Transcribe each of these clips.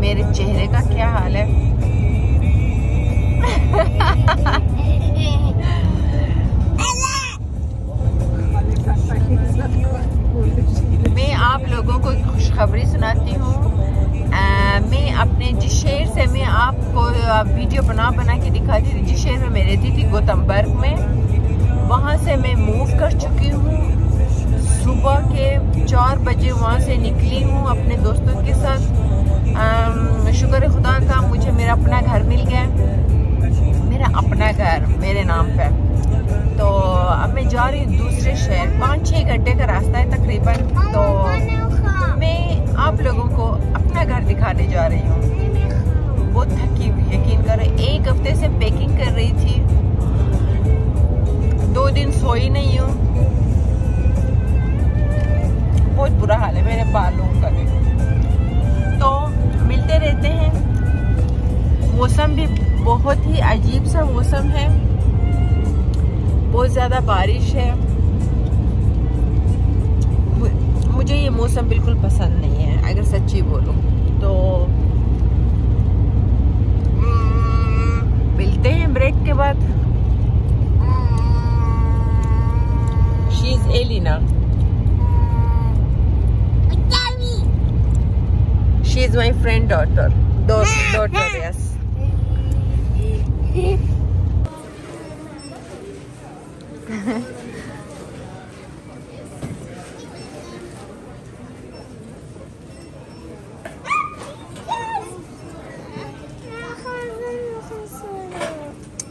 मेरे चेहरे का क्या हाल है? मैं आप लोगों को खुशखबरी सुनाती हूँ। मैं अपने जिस शहर से मैं आपको वीडियो बना बना के दिखाती थी, जिस शहर में मैं रहती थी गौतमबर्ग में, वहाँ से मैं मूव कर चुकी हूँ। सुबह के चार बजे वहाँ से निकली हूँ अपने दोस्तों के साथ। शुक्र खुदा का मुझे मेरा अपना घर मिल गया। मेरा अपना घर, मेरे नाम पे। तो अब मैं जा रही हूँ दूसरे शहर। पाँच छः घंटे का रास्ता है तकरीबन। तो मैं आप लोगों को अपना घर दिखाने जा रही हूँ। बहुत थकी हुई, यकीन करो, एक हफ़्ते से पैकिंग कर रही थी। दो दिन सोई नहीं हूँ। बहुत बुरा हाल है, मेरे बालों का भी तो मिलते रहते हैं। मौसम भी बहुत ही अजीब सा मौसम है। बहुत ज़्यादा बारिश है। मुझे ये मौसम बिल्कुल पसंद नहीं है, अगर सच्ची बोलूँ। तो मिलते हैं ब्रेक के बाद। She is Alina She is my friend daughter. Daughter, daughter yes.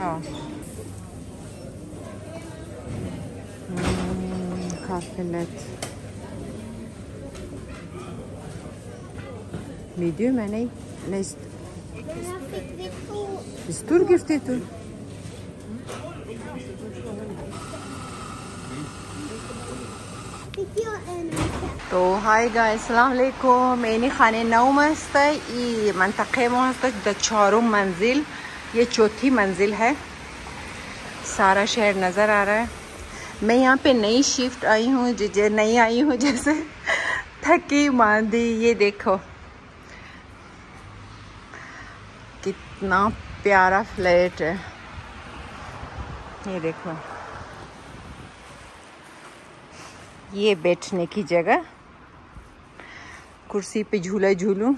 Oh. Kafelet. Medium en nee. Is Turk dit toen? तो हाय गाइस अस्सलाम वालेकुम मैंने खाने नौ मस्त ये मंतक़े मस्त द चारों मंजिल ये चौथी मंजिल है सारा शहर नज़र आ रहा है मैं यहाँ पे नई शिफ्ट आई हूँ नई आई हूँ, जैसे थकी मांदी, ये देखो। कितना प्यारा फ्लैट है। ये देखो। ये बैठने की जगह। कुर्सी पे झूला झूलूं।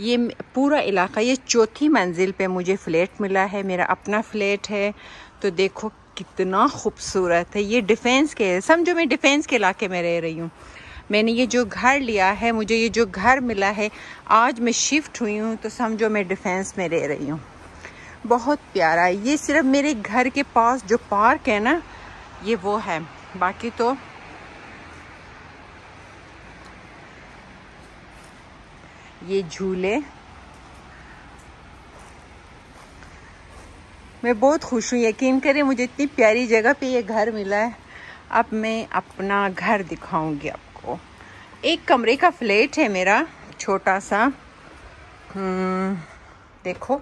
ये पूरा इलाका, ये चौथी मंजिल पे मुझे फ्लैट मिला है, मेरा अपना फ्लैट है। तो देखो कितना खूबसूरत है। ये डिफेंस के, समझो मैं डिफेंस के इलाके में रह रही हूँ। मैंने ये जो घर लिया है, मुझे ये जो घर मिला है, आज मैं शिफ्ट हुई हूँ तो समझो मैं डिफेंस में रह रही हूँ। बहुत प्यारा है। ये सिर्फ़ मेरे घर के पास जो पार्क है ना, ये वो है। बाकी तो ये झूले मैं बहुत खुश हूँ यकीन करें मुझे इतनी प्यारी जगह पे ये घर मिला है। अब मैं अपना घर दिखाऊँगी आपको। एक कमरे का फ्लैट है मेरा छोटा सा। हम्म, देखो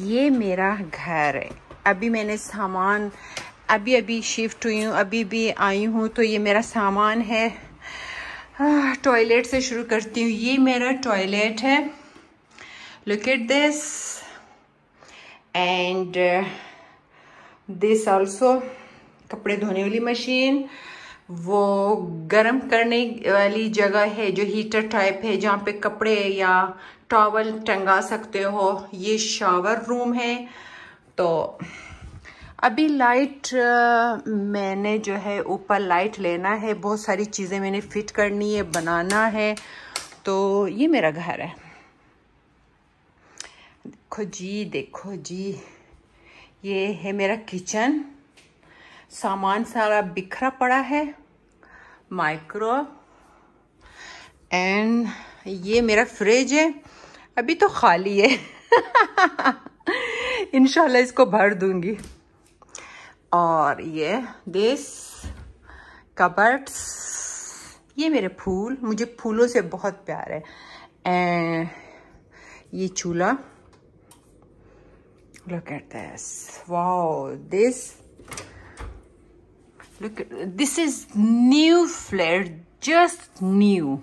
ये मेरा घर है। अभी मैंने सामान अभी अभी शिफ्ट हुई हूँ अभी भी आई हूँ तो ये मेरा सामान है। टॉयलेट से शुरू करती हूँ। ये मेरा टॉयलेट है। Look at this and this also कपड़े धोने वाली मशीन वो गर्म करने वाली जगह है जो हीटर टाइप है, जहाँ पे कपड़े या टॉवल टंगा सकते हो। ये शावर रूम है। तो अभी लाइट मैंने जो है ऊपर लाइट लेना है। बहुत सारी चीज़ें मैंने फिट करनी है, बनाना है। तो ये मेरा घर है। देखो जी देखो जी। ये है मेरा किचन। सामान सारा बिखरा पड़ा है। माइक्रो। एंड ये मेरा फ्रिज है। अभी तो खाली है। इनशाला इसको भर दूँगी। और ये दिस कबर्ट्स ये मेरे फूल। मुझे फूलों से बहुत प्यार है। एंड ये चूल्हा। Look at this. Wow, this, look, this is new flare, just new.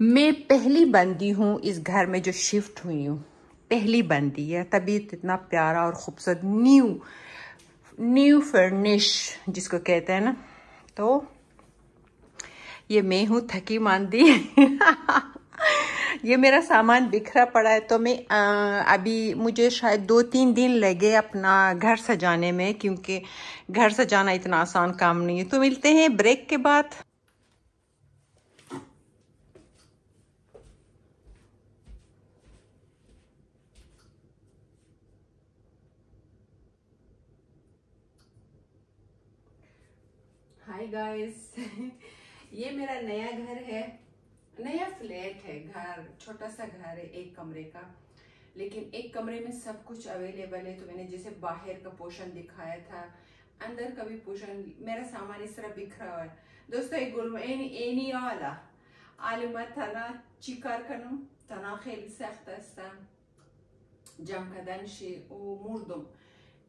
मैं पहली बंदी हूँ इस घर में जो शिफ्ट हुई हूँ। पहली बंदी है, तभी इतना प्यारा और खूबसूरत न्यू न्यू फर्निश जिसको कहते हैं ना। तो ये मैं हूँ, थकी मांदी। ये मेरा सामान बिखरा पड़ा है तो मैं आ, अभी मुझे शायद दो तीन दिन लगे अपना घर सजाने में क्योंकि घर सजाना इतना आसान काम नहीं है। तो मिलते हैं ब्रेक के बाद। हाय गाइस ये मेरा नया घर है। नया फ्लैट है घर छोटा सा घर है एक कमरे का लेकिन एक कमरे में सब कुछ अवेलेबल है तो मैंने जैसे बाहर का पोर्शन दिखाया था अंदर का भी पोर्शन मेरा सामान इस तरह बिखरा हुआ है दोस्तों एक गुल एनी आला आलिमा तना चिकार कनम तना खेल सख्त जम कदन शे ओ मुर्दम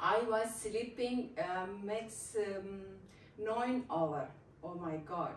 I was sleeping um, it's um, 9 hour oh my god.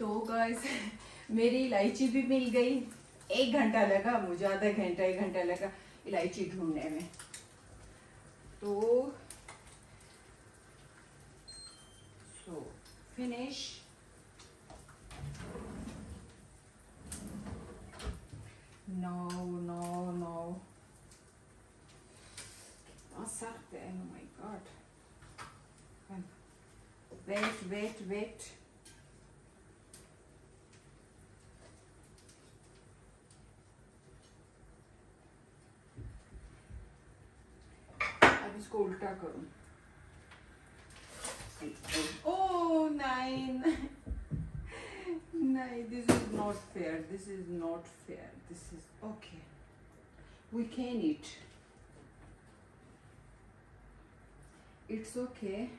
तो गाइस मेरी इलायची भी मिल गई। एक घंटा लगा मुझे, आधा घंटा, एक घंटा लगा इलायची ढूँढने में। तो so finish no no no सख्त है my god wait wait wait इसको उल्टा करूँ oh nine nine this is not fair this is not fair this is okay we can eat it's okay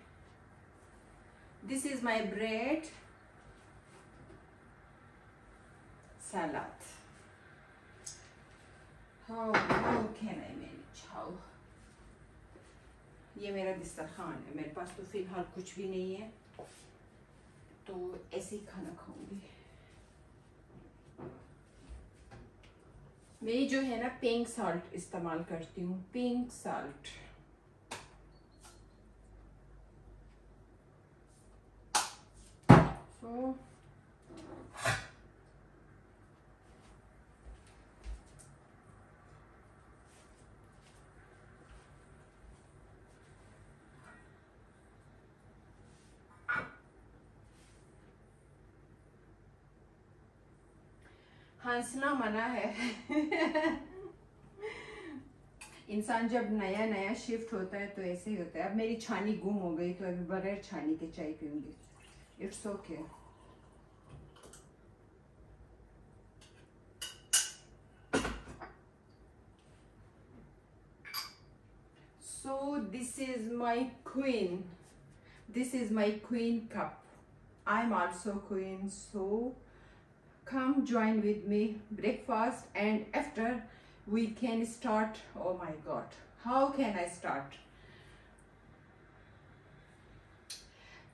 this is my bread salad how how can i manage how ये मेरा दस्तरखान है। मेरे पास तो फ़िलहाल कुछ भी नहीं है। तो ऐसे ही खाना खाऊँगी। मैं जो है ना पिंक साल्ट इस्तेमाल करती हूँ। पिंक सॉल्ट so हंसना मना है। इंसान जब नया नया शिफ्ट होता है तो ऐसे ही होता है। अब मेरी छानी गुम हो गई तो अभी बगैर छानी के चाय पीऊँगी। It's okay so this is my queen this is my queen cup I am also queen so come join with me breakfast and after we can start oh my god. How can i start?